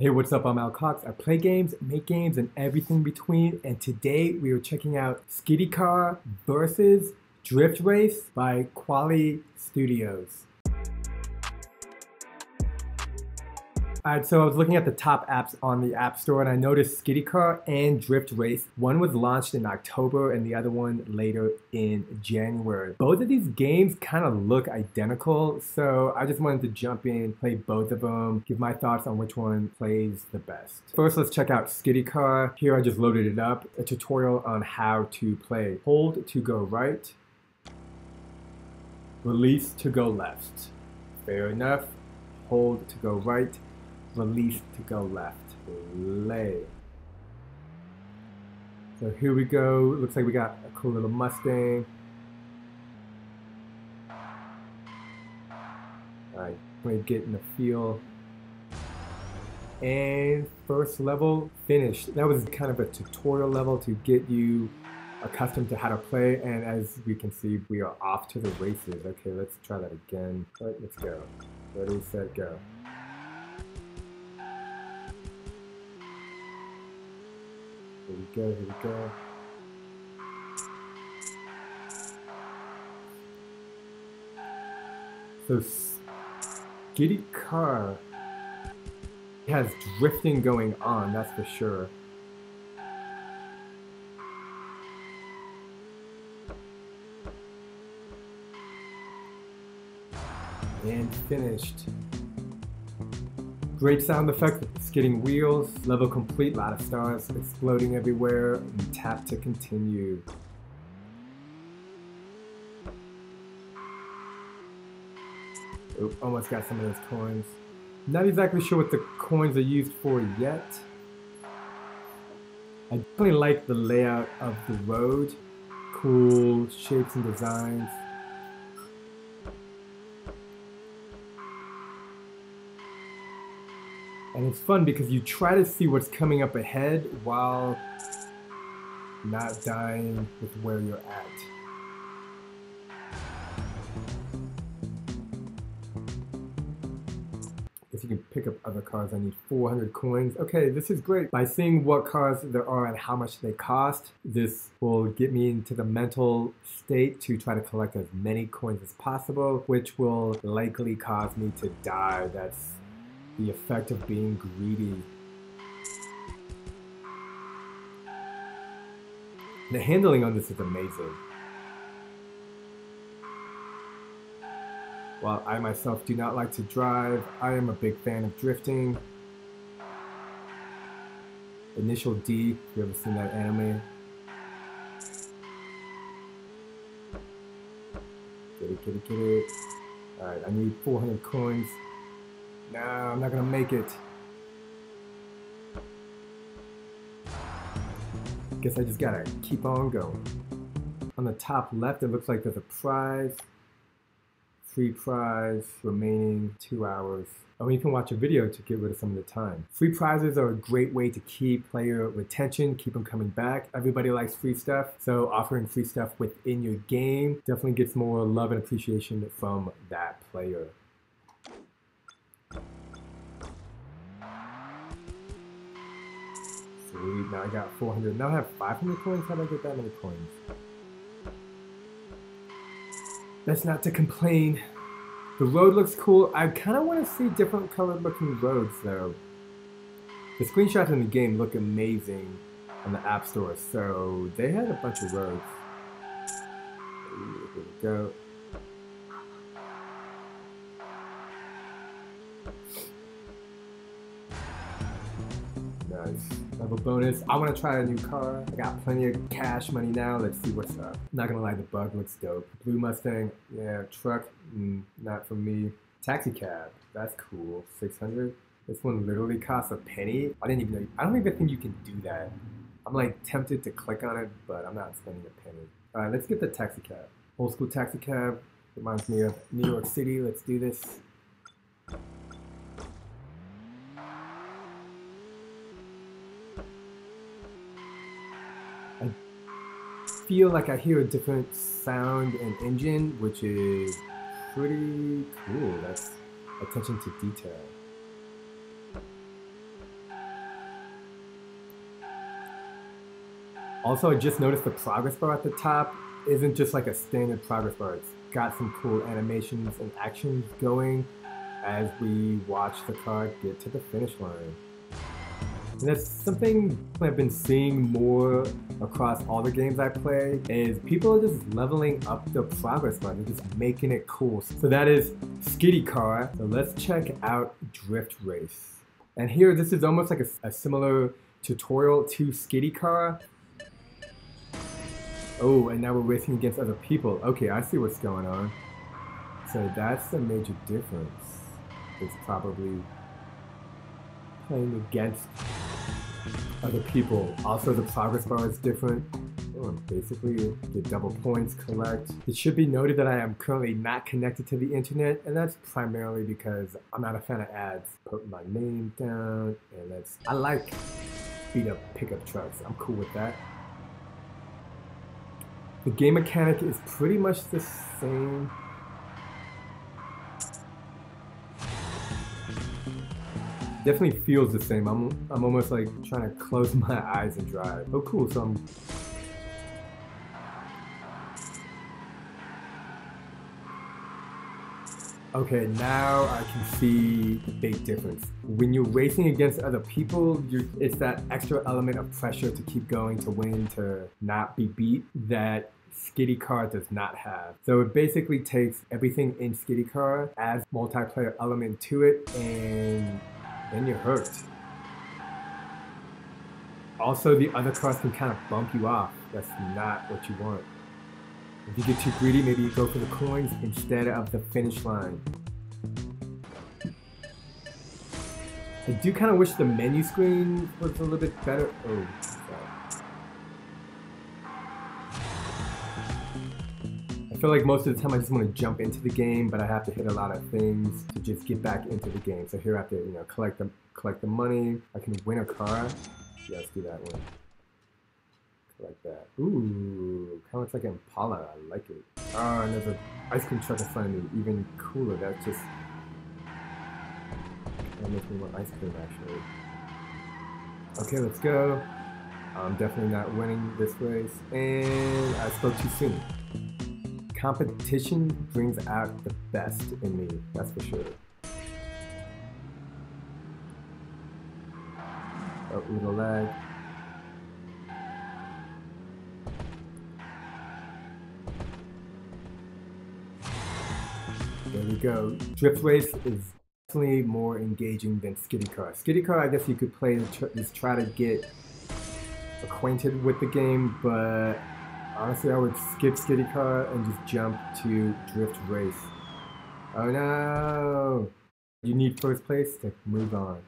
Hey, what's up? I'm Al Cox. I play games, make games, and everything between. And today we are checking out Skiddy Car versus Drift Race by Kwalee Studios. Alright, so I was looking at the top apps on the App Store and I noticed Skiddy Car and Drift Race. One was launched in October and the other one later in January. Both of these games kind of look identical, so I just wanted to jump in, play both of them, give my thoughts on which one plays the best. First, let's check out Skiddy Car. Here I just loaded it up, a tutorial on how to play. Hold to go right, release to go left. Fair enough. Hold to go right release to go left. Lay. So here we go. Looks like we got a cool little Mustang. Alright, we're getting the feel. And first level finished. That was kind of a tutorial level to get you accustomed to how to play. And as we can see, we are off to the races. Okay, let's try that again. All right, let's go. Ready, set, go. Here we go, here we go. So, Skiddy Car has drifting going on, that's for sure. And finished. Great sound effect, skidding wheels, level complete, lot of stars exploding everywhere, and tap to continue. Oop, almost got some of those coins. Not exactly sure what the coins are used for yet. I definitely like the layout of the road. Cool shapes and designs. And it's fun because you try to see what's coming up ahead while not dying with where you're at. If you can pick up other cars, I need 400 coins. Okay, this is great. By seeing what cars there are and how much they cost, this will get me into the mental state to try to collect as many coins as possible, which will likely cause me to die. That's the effect of being greedy. The handling on this is amazing. While I myself do not like to drive, I am a big fan of drifting. Initial D, if you ever seen that anime. Get it, get it, get it. Alright, I need 400 coins. No, I'm not gonna make it. Guess I just gotta keep on going. On the top left, it looks like there's a prize. Free prize, remaining two hours. Oh, you can watch a video to get rid of some of the time. Free prizes are a great way to keep player retention, keep them coming back. Everybody likes free stuff, so offering free stuff within your game definitely gets more love and appreciation from that player. Now I got 400. Now I have 500 coins? How did I get that many coins? That's not to complain. The road looks cool. I kind of want to see different colored looking roads though. The screenshots in the game look amazing on the App Store, so they had a bunch of roads. Here we go. Nice. Level bonus. I want to try a new car. I got plenty of cash money now. Let's see what's up. Not gonna lie, the bug looks dope. Blue Mustang. Yeah. Truck. Mm, not for me. Taxi cab. That's cool. 600. This one literally costs a penny. I didn't even know. I don't even think you can do that. I'm like tempted to click on it, but I'm not spending a penny. All right, let's get the taxi cab. Old school taxi cab. Reminds me of New York City. Let's do this. feel like I hear a different sound and engine, which is pretty cool. That's attention to detail. Also, I just noticed the progress bar at the top isn't just like a standard progress bar. It's got some cool animations and actions going as we watch the car get to the finish line. And that's something I've been seeing more across all the games I play is people are just leveling up the progress bar. They're just making it cool. So that is Skiddy Car. So let's check out Drift Race. And here, this is almost like a, a similar tutorial to Skiddy Car. Oh, and now we're racing against other people. Okay, I see what's going on. So that's the major difference. It's probably playing against other people. Also, the progress bar is different. Basically, the double points collect. It should be noted that I am currently not connected to the internet, and that's primarily because I'm not a fan of ads. Put my name down, and that's I like beat up pickup trucks. I'm cool with that. The game mechanic is pretty much the same. Definitely feels the same. I'm, I'm almost like trying to close my eyes and drive. Oh cool, so I'm Okay, now I can see the big difference. When you're racing against other people, it's that extra element of pressure to keep going, to win, to not be beat that Skiddy Car does not have. So it basically takes everything in Skiddy Car, adds multiplayer element to it, and then you're hurt. Also, the other cars can kind of bump you off. That's not what you want. If you get too greedy, maybe you go for the coins instead of the finish line. I do kind of wish the menu screen was a little bit better. Oh, feel like most of the time I just want to jump into the game, but I have to hit a lot of things to just get back into the game. So here I have to, you know, collect the collect the money. I can win a car. Yeah, let's do that one like that. Ooh, kind of looks like an Impala. I like it. Ah, oh, and there's an ice cream truck in front of me. Even cooler. That just that makes me want ice cream, actually. Okay, let's go. I'm definitely not winning this race, and I spoke too soon. Competition brings out the best in me, that's for sure. Oh, little lag. There we go. Drift Race is definitely more engaging than Skiddy Car. Skiddy Car, I guess you could play just try to get acquainted with the game, but honestly, I would skip Skiddy Car and just jump to Drift Race. Oh no! You need first place to move on.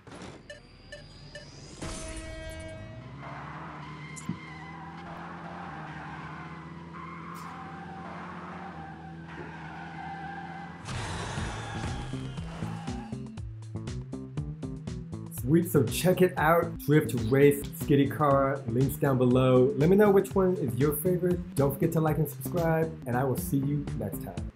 So check it out. Drift Race, Skiddy Car, links down below. Let me know which one is your favorite. Don't forget to like and subscribe, and I will see you next time.